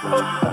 Oh.